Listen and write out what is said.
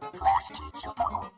Frosty 小朋友。